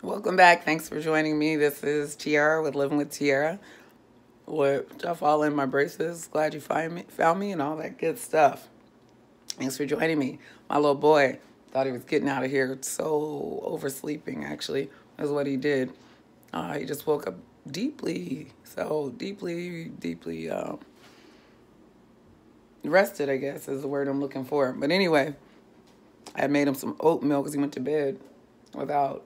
Welcome back. Thanks for joining me. This is Tiara with Loving with Tiara. What stuff all in my braces? Glad you find me, found me, and all that good stuff. Thanks for joining me. My little boy thought he was getting out of here. So oversleeping, actually, is what he did. Uh, he just woke up deeply, so deeply, deeply uh, rested. I guess is the word I'm looking for. But anyway, I made him some oatmeal because he went to bed without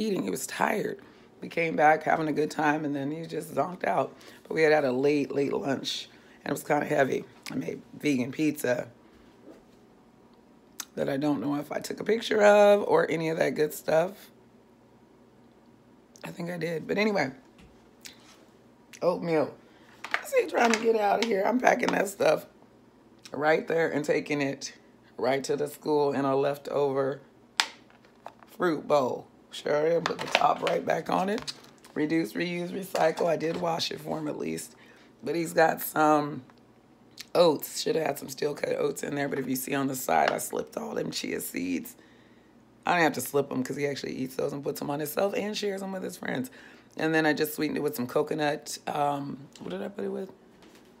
eating. He was tired. We came back having a good time, and then he just zonked out. But we had had a late, late lunch, and it was kind of heavy. I made vegan pizza that I don't know if I took a picture of or any of that good stuff. I think I did. But anyway, oatmeal. I see trying to get out of here. I'm packing that stuff right there and taking it right to the school in a leftover fruit bowl. Sure, and put the top right back on it. Reduce, reuse, recycle. I did wash it for him at least. But he's got some oats. Should have had some steel cut oats in there. But if you see on the side, I slipped all them chia seeds. I don't have to slip them because he actually eats those and puts them on himself and shares them with his friends. And then I just sweetened it with some coconut. Um, what did I put it with?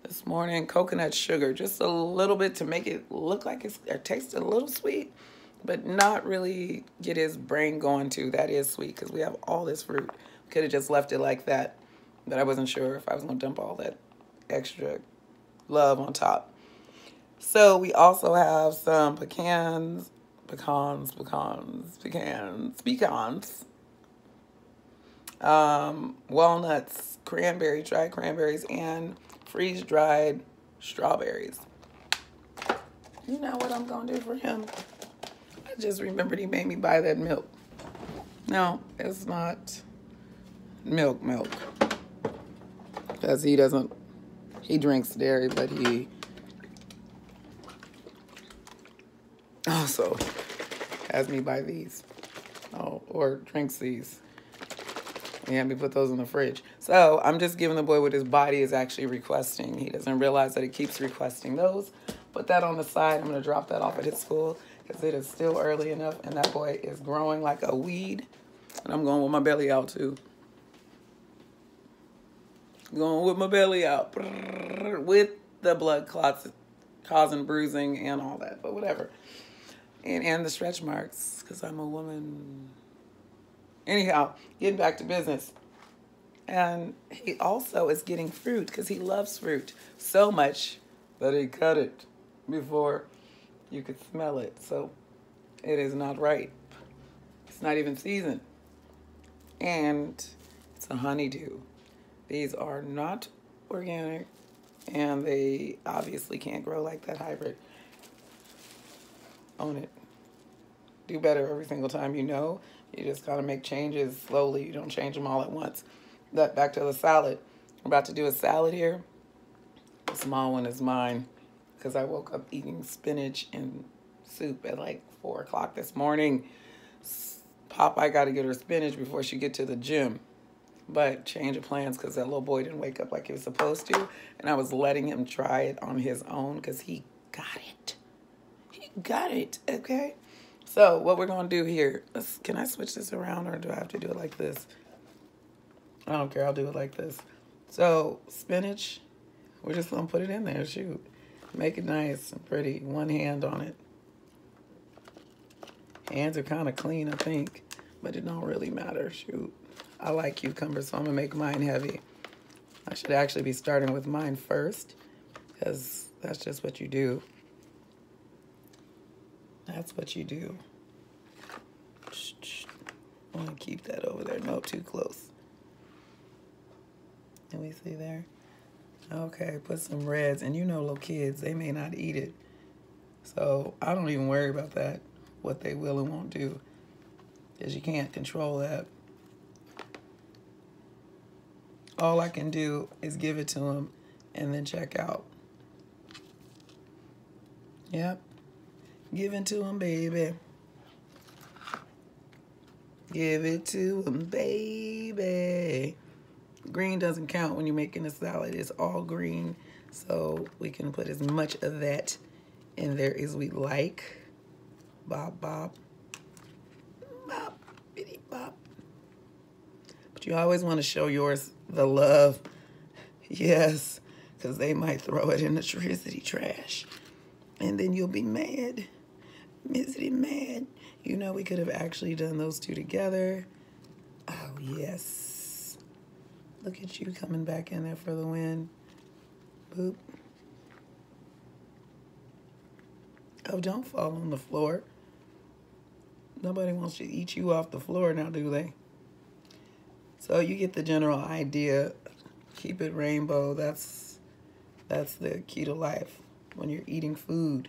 This morning, coconut sugar, just a little bit to make it look like it's or taste a little sweet but not really get his brain going to that is sweet because we have all this fruit. Could have just left it like that, but I wasn't sure if I was going to dump all that extra love on top. So we also have some pecans, pecans, pecans, pecans, pecans, um, walnuts, cranberry, dried cranberries, and freeze-dried strawberries. You know what I'm going to do for him? Just remembered he made me buy that milk. No, it's not milk milk. Because he doesn't, he drinks dairy, but he also has me buy these. Oh, or drinks these. He had me put those in the fridge. So I'm just giving the boy what his body is actually requesting. He doesn't realize that he keeps requesting those. Put that on the side. I'm going to drop that off at his school because it is still early enough and that boy is growing like a weed. And I'm going with my belly out too. Going with my belly out with the blood clots causing bruising and all that, but whatever. And, and the stretch marks because I'm a woman. Anyhow, getting back to business. And he also is getting fruit because he loves fruit so much that he cut it before you could smell it. So it is not ripe. It's not even seasoned. And it's a honeydew. These are not organic and they obviously can't grow like that hybrid. Own it. Do better every single time you know. You just gotta make changes slowly. You don't change them all at once. That back to the salad. I'm about to do a salad here. The small one is mine because I woke up eating spinach and soup at like 4 o'clock this morning. Popeye got to get her spinach before she get to the gym. But change of plans because that little boy didn't wake up like he was supposed to. And I was letting him try it on his own because he got it. He got it, okay? So what we're going to do here, can I switch this around or do I have to do it like this? I don't care. I'll do it like this. So spinach, we're just going to put it in there. Shoot. Make it nice and pretty. One hand on it. Hands are kind of clean, I think, but it don't really matter. Shoot. I like cucumbers, so I'm going to make mine heavy. I should actually be starting with mine first because that's just what you do. That's what you do. I want to keep that over there. No, too close. Can we see there? Okay, put some reds. And you know little kids, they may not eat it. So I don't even worry about that, what they will and won't do. Because you can't control that. All I can do is give it to them and then check out. Yep. Give it to them, baby. Give it to them, baby. Green doesn't count when you're making a salad. It's all green. So we can put as much of that in there as we like. Bop, bop. Bop, bitty bop. But you always want to show yours the love. Yes, because they might throw it in the Tricity trash. And then you'll be mad. Misery mad. You know, we could have actually done those two together. Oh, yes. Look at you coming back in there for the win. Boop. Oh, don't fall on the floor. Nobody wants to eat you off the floor now, do they? So you get the general idea. Keep it rainbow. That's that's the key to life when you're eating food.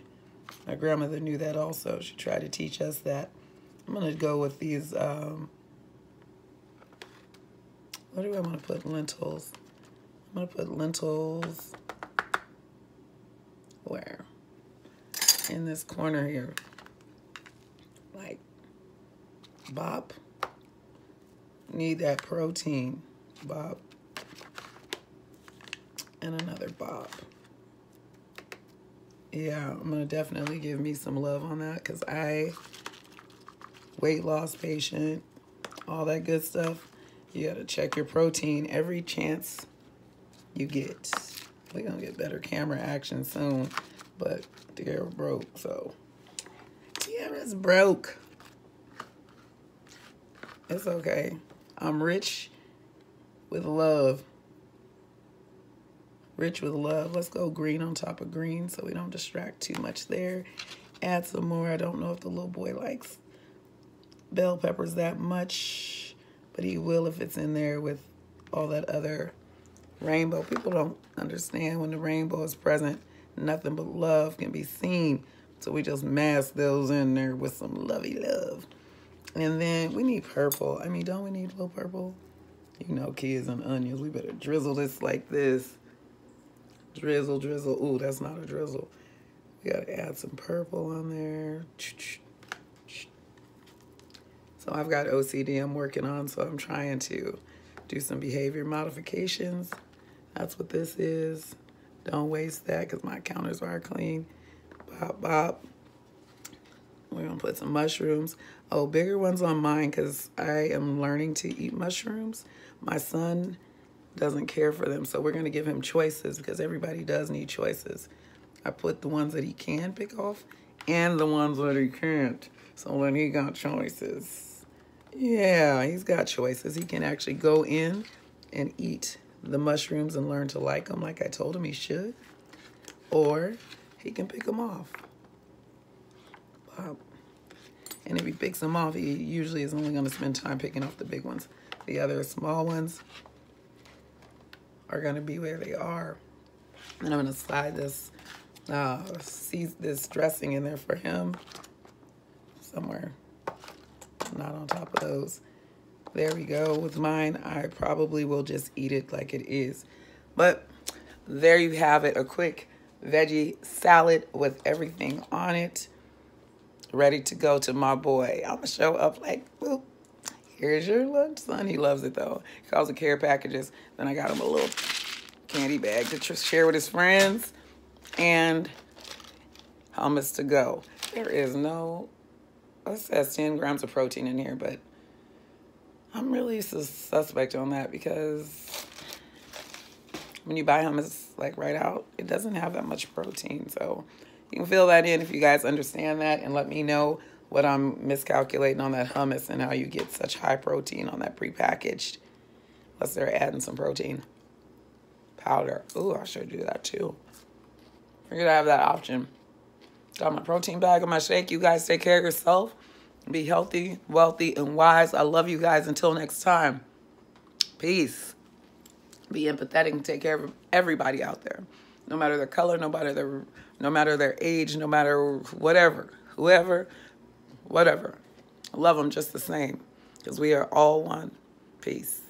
My grandmother knew that also. She tried to teach us that. I'm going to go with these, um, what do I want to put? Lentils. I'm going to put lentils, where? In this corner here. Like, bop. Need that protein, bop. And another bop yeah, I'm going to definitely give me some love on that because I, weight loss patient, all that good stuff. You got to check your protein every chance you get. We're to get better camera action soon, but Tiara broke, so Tiara's broke. It's okay. I'm rich with love. Rich with love. Let's go green on top of green so we don't distract too much there. Add some more. I don't know if the little boy likes bell peppers that much, but he will if it's in there with all that other rainbow. People don't understand when the rainbow is present, nothing but love can be seen. So we just mask those in there with some lovey love. And then we need purple. I mean, don't we need a little purple? You know, kids and onions, we better drizzle this like this. Drizzle, drizzle. Ooh, that's not a drizzle. We gotta add some purple on there. So I've got OCD I'm working on, so I'm trying to do some behavior modifications. That's what this is. Don't waste that because my counters are clean. Bop, bop. We're gonna put some mushrooms. Oh, bigger ones on mine because I am learning to eat mushrooms. My son doesn't care for them. So we're going to give him choices because everybody does need choices. I put the ones that he can pick off and the ones that he can't. So then he got choices. Yeah, he's got choices. He can actually go in and eat the mushrooms and learn to like them like I told him he should. Or he can pick them off. And if he picks them off, he usually is only going to spend time picking off the big ones. The other small ones, are going to be where they are. And I'm going to slide this, uh, this dressing in there for him somewhere. Not on top of those. There we go. With mine, I probably will just eat it like it is. But there you have it. A quick veggie salad with everything on it. Ready to go to my boy. I'm going to show up like, boop, Here's your lunch, son. He loves it though. He calls it care packages. Then I got him a little candy bag to share with his friends and hummus to go. There is no, it says 10 grams of protein in here, but I'm really suspect on that because when you buy hummus like right out, it doesn't have that much protein. So you can fill that in if you guys understand that and let me know what I'm miscalculating on that hummus and how you get such high protein on that prepackaged. Unless they're adding some protein powder. Ooh, I should do that too. Figured I have that option. Got my protein bag and my shake. You guys take care of yourself. Be healthy, wealthy, and wise. I love you guys. Until next time. Peace. Be empathetic and take care of everybody out there. No matter their color, no matter their no matter their age, no matter whatever, whoever, whatever. Love them just the same because we are all one. Peace.